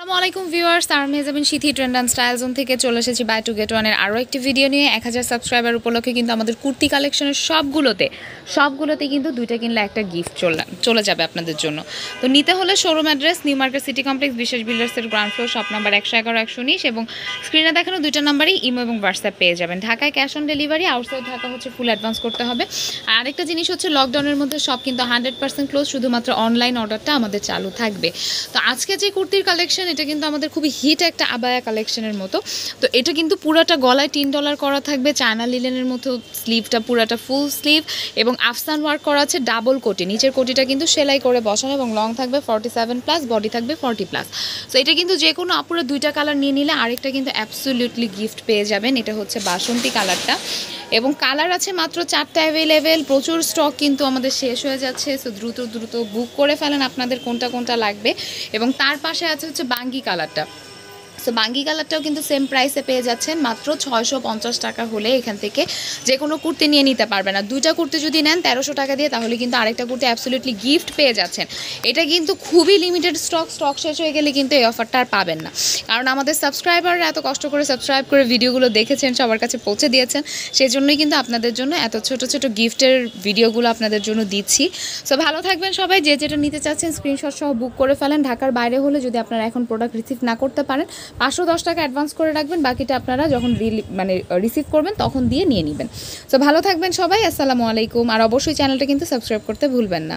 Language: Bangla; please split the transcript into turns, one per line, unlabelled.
আসসালামু আলাইকুম viewers R Mejabin Sithi trend and style zone থেকে চলে এসেছি বাই টু গেট ওয়ানের আরও একটি ভিডিও নিয়ে। এক হাজার সাবস্ক্রাইবার উপলক্ষে কিন্তু আমাদের কুর্তি কালেকশনের সবগুলোতে সবগুলোতে কিন্তু দুইটা কিনলে একটা গিফট চলে যাবে আপনাদের জন্য। তো নিতে হলে showroom address New Market City Complex বিশেষ বিল্ডার্সের গ্রাউন্ড ফ্লোর শপ নাম্বার একশো এগারো, একশো উনিশ এবং স্ক্রিনে দেখানো দুইটা নাম্বারই ইমো এবং হোয়াটসঅ্যাপ পেয়ে যাবেন। ঢাকায় cash on delivery outside Dhaka হচ্ছে ফুল অ্যাডভান্স করতে হবে। আর আরেকটা জিনিস হচ্ছে লকডাউনের মধ্যে সব কিন্তু হান্ড্রেড পার্সেন্ট ক্লোজ শুধুমাত্র অনলাইন অর্ডারটা আমাদের চালু থাকবে। তো আজকে যে কুর্তির কালেকশন এটা কিন্তু আমাদের খুবই হিট একটা আবায়া কালেকশনের মতো। তো এটা কিন্তু পুরাটা গলায় তিন ডলার করা থাকবে, চায়না লিলেনের মতো স্লিভটা পুরাটা ফুল স্লিভ এবং আফসান ওয়ার্ক করা আছে ডাবল কোটি। নিচের কোটিটা কিন্তু সেলাই করে বসানো এবং লং থাকবে ফর্টি সেভেন প্লাস বডি থাকবে ফর্টি প্লাস তো এটা কিন্তু যে কোনো আপুরা দুইটা কালার নিয়ে নিলে আরেকটা কিন্তু অ্যাবসোলিউটলি গিফট পেয়ে যাবেন। এটা হচ্ছে বাসন্তী কালারটা এবং কালার আছে মাত্র চারটা অ্যাভেলেবেল প্রচুর স্টক কিন্তু আমাদের শেষ হয়ে যাচ্ছে সো দ্রুত দ্রুত বুক করে ফেলেন আপনাদের কোনটা কোনটা লাগবে। এবং তার পাশে আছে হচ্ছে বাঙ্গি কালারটা। সো বাঙ্গি কালারটাও কিন্তু সেম প্রাইসে পেয়ে যাচ্ছেন। মাত্র ছয়শো পঞ্চাশ টাকা হলে এখান থেকে যে কোনো কুর্তি নিয়ে নিতে পারবেন। আর দুইটা কুর্তি যদি নেন তেরোশো টাকা দিয়ে, তাহলে কিন্তু আরেকটা কুর্তি অ্যাবসোলিউটলি গিফট পেয়ে যাচ্ছেন। এটা কিন্তু খুবই লিমিটেড স্টক স্টক শেষ হয়ে গেলে কিন্তু এই অফারটা আর পাবেন না। কারণ আমাদের সাবস্ক্রাইবাররা এত কষ্ট করে সাবস্ক্রাইব করে ভিডিওগুলো দেখেছেন, সবার কাছে পৌঁছে দিয়েছেন সেই জন্যই কিন্তু আপনাদের জন্য এত ছোট ছোট গিফটের ভিডিওগুলো আপনাদের জন্য দিচ্ছি। সো ভালো থাকবেন সবাই। যে যেটা নিতে চাচ্ছেন স্ক্রিনশট সহ বুক করে ফেলেন। ঢাকার বাইরে হলে যদি আপনারা এখন প্রোডাক্ট রিসিভ না করতে পারেন পাঁচশো দশ টাকা অ্যাডভান্স করে রাখবেন, বাকিটা আপনারা যখন রিলি মানে রিসিভ করবেন তখন দিয়ে নিয়ে নেবেন। সো ভালো থাকবেন সবাই, আসসালামু আলাইকুম। আর অবশ্যই চ্যানেলটা কিন্তু সাবস্ক্রাইব করতে ভুলবেন না।